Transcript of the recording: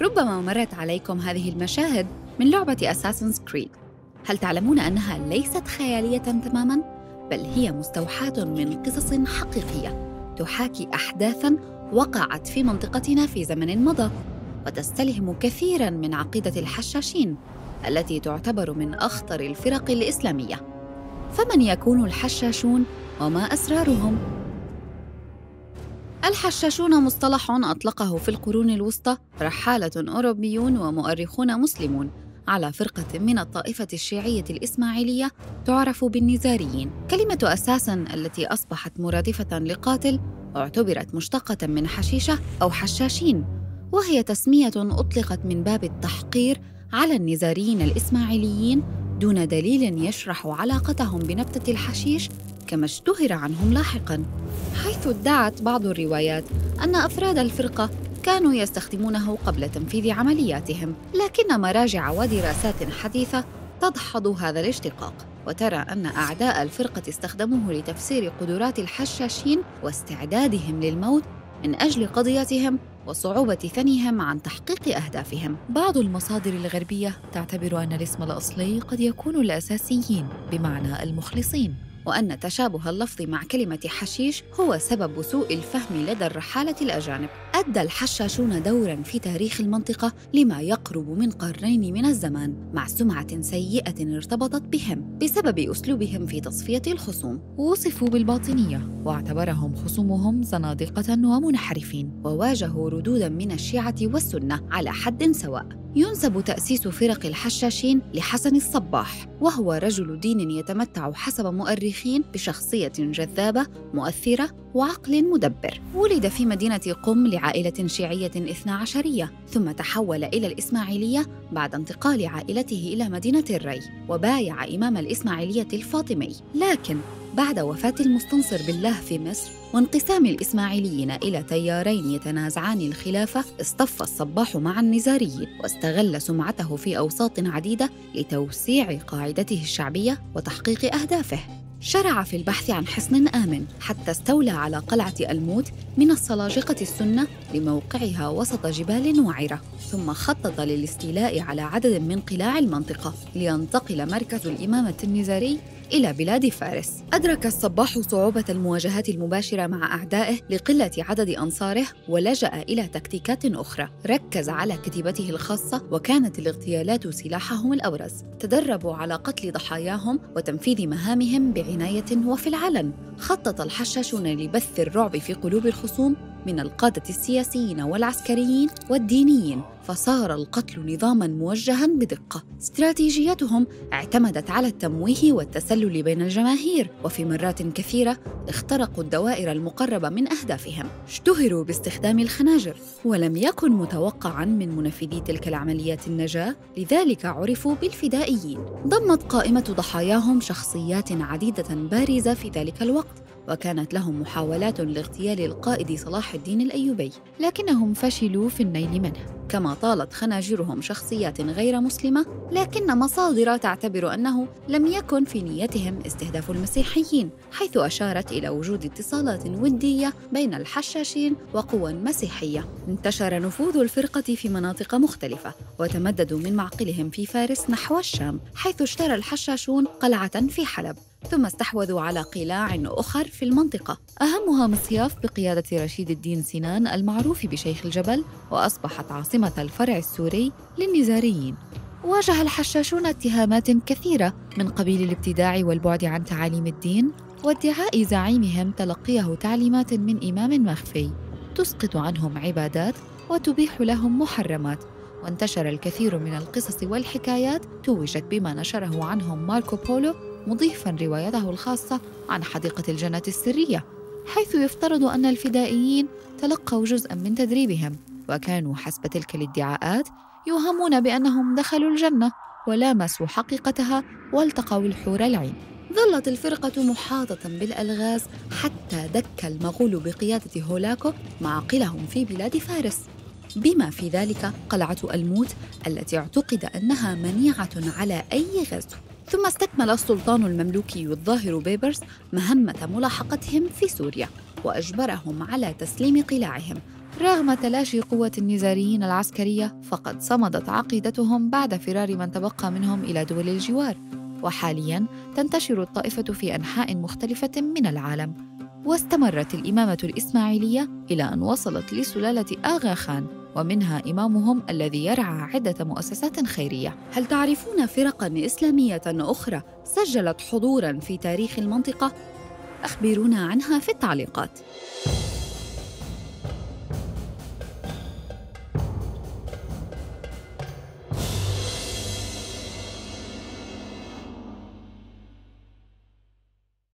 ربما مرت عليكم هذه المشاهد من لعبة أساسنز كريد هل تعلمون أنها ليست خيالية تماماً؟ بل هي مستوحاة من قصص حقيقية تحاكي أحداثاً وقعت في منطقتنا في زمن مضى وتستلهم كثيراً من عقيدة الحشاشين التي تعتبر من أخطر الفرق الإسلامية فمن يكون الحشاشون وما أسرارهم؟ الحشاشون مصطلح أطلقه في القرون الوسطى رحالة أوروبيون ومؤرخون مسلمون على فرقة من الطائفة الشيعية الإسماعيلية تعرف بالنزاريين. كلمة أساساً التي أصبحت مرادفة لقاتل اعتبرت مشتقة من حشيشة أو حشاشين، وهي تسمية أطلقت من باب التحقير على النزاريين الإسماعيليين دون دليل يشرح علاقتهم بنبتة الحشيش كما اشتهر عنهم لاحقاً، حيث ادعت بعض الروايات أن أفراد الفرقة كانوا يستخدمونه قبل تنفيذ عملياتهم لكن مراجع ودراسات حديثة تدحض هذا الاشتقاق وترى أن أعداء الفرقة استخدموه لتفسير قدرات الحشاشين واستعدادهم للموت من أجل قضيتهم وصعوبة ثنيهم عن تحقيق أهدافهم. بعض المصادر الغربية تعتبر أن الاسم الأصلي قد يكون الأساسيين بمعنى المخلصين، وأن تشابه اللفظ مع كلمة حشيش هو سبب سوء الفهم لدى الرحالة الأجانب. أدى الحشاشون دورا في تاريخ المنطقة لما يقرب من قرنين من الزمان مع سمعة سيئة ارتبطت بهم بسبب أسلوبهم في تصفية الخصوم. وصفوا بالباطنية واعتبرهم خصومهم زنادقة ومنحرفين وواجهوا ردودا من الشيعة والسنة على حد سواء. ينسب تأسيس فرق الحشاشين لحسن الصباح وهو رجل دين يتمتع حسب مؤرخين بشخصية جذابة مؤثرة وعقل مدبر. ولد في مدينة قم لعائلة شيعية إثنى عشرية ثم تحول إلى الإسماعيلية بعد انتقال عائلته إلى مدينة الري وبايع إمام الإسماعيلية الفاطمي. لكن بعد وفاة المستنصر بالله في مصر وانقسام الإسماعيليين إلى تيارين يتنازعان الخلافة اصطف الصباح مع النزاريين واستغل سمعته في أوساط عديدة لتوسيع قاعدته الشعبية وتحقيق أهدافه. شرع في البحث عن حصن آمن حتى استولى على قلعة الموت من السلاجقة السنة لموقعها وسط جبال وعرة ثم خطط للاستيلاء على عدد من قلاع المنطقة لينتقل مركز الإمامة النزاري إلى بلاد فارس. أدرك الصباح صعوبة المواجهات المباشرة مع أعدائه لقلة عدد أنصاره ولجأ إلى تكتيكات أخرى. ركز على كتيبته الخاصة وكانت الاغتيالات سلاحهم الأبرز. تدربوا على قتل ضحاياهم وتنفيذ مهامهم بعناية وفي العلن. خطط الحشاشون لبث الرعب في قلوب الخصوم من القادة السياسيين والعسكريين والدينيين. فصار القتل نظاما موجها بدقة. استراتيجيتهم اعتمدت على التمويه والتسلل بين الجماهير وفي مرات كثيرة اخترقوا الدوائر المقربة من أهدافهم. اشتهروا باستخدام الخناجر ولم يكن متوقعا من منفذي تلك العمليات النجاة لذلك عرفوا بالفدائيين. ضمت قائمة ضحاياهم شخصيات عديدة بارزة في ذلك الوقت. وكانت لهم محاولات لاغتيال القائد صلاح الدين الأيوبي لكنهم فشلوا في النيل منه. كما طالت خناجرهم شخصيات غير مسلمة لكن مصادر تعتبر أنه لم يكن في نيتهم استهداف المسيحيين حيث أشارت إلى وجود اتصالات ودية بين الحشاشين وقوى مسيحية. انتشر نفوذ الفرقة في مناطق مختلفة وتمددوا من معقلهم في فارس نحو الشام حيث اشترى الحشاشون قلعة في حلب. ثم استحوذوا على قلاع أخر في المنطقة. أهمها مصياف بقيادة رشيد الدين سنان المعروف بشيخ الجبل وأصبحت عاصمة الفرع السوري للنزاريين. واجه الحشاشون اتهامات كثيرة من قبيل الابتداع والبعد عن تعاليم الدين وادعاء زعيمهم تلقيه تعليمات من إمام مخفي. تسقط عنهم عبادات وتبيح لهم محرمات. وانتشر الكثير من القصص والحكايات توجت بما نشره عنهم ماركو بولو مضيفا روايته الخاصة عن حديقة الجنة السرية حيث يفترض أن الفدائيين تلقوا جزءا من تدريبهم وكانوا حسب تلك الادعاءات يوهمون بأنهم دخلوا الجنة ولامسوا حقيقتها والتقوا الحور العين. ظلت الفرقة محاطة بالألغاز حتى دك المغول بقيادة هولاكو معاقلهم في بلاد فارس. بما في ذلك قلعة ألموت التي اعتقد أنها منيعة على أي غزو. ثم استكمل السلطان المملوكي الظاهر بيبرس مهمة ملاحقتهم في سوريا وأجبرهم على تسليم قلاعهم. رغم تلاشي قوة النزاريين العسكرية فقد صمدت عقيدتهم بعد فرار من تبقى منهم إلى دول الجوار. وحاليا تنتشر الطائفة في أنحاء مختلفة من العالم. واستمرت الإمامة الإسماعيلية إلى أن وصلت لسلالة آغا خان. ومنها إمامهم الذي يرعى عدة مؤسسات خيرية هل تعرفون فرقاً إسلامية أخرى سجلت حضوراً في تاريخ المنطقة؟ أخبرونا عنها في التعليقات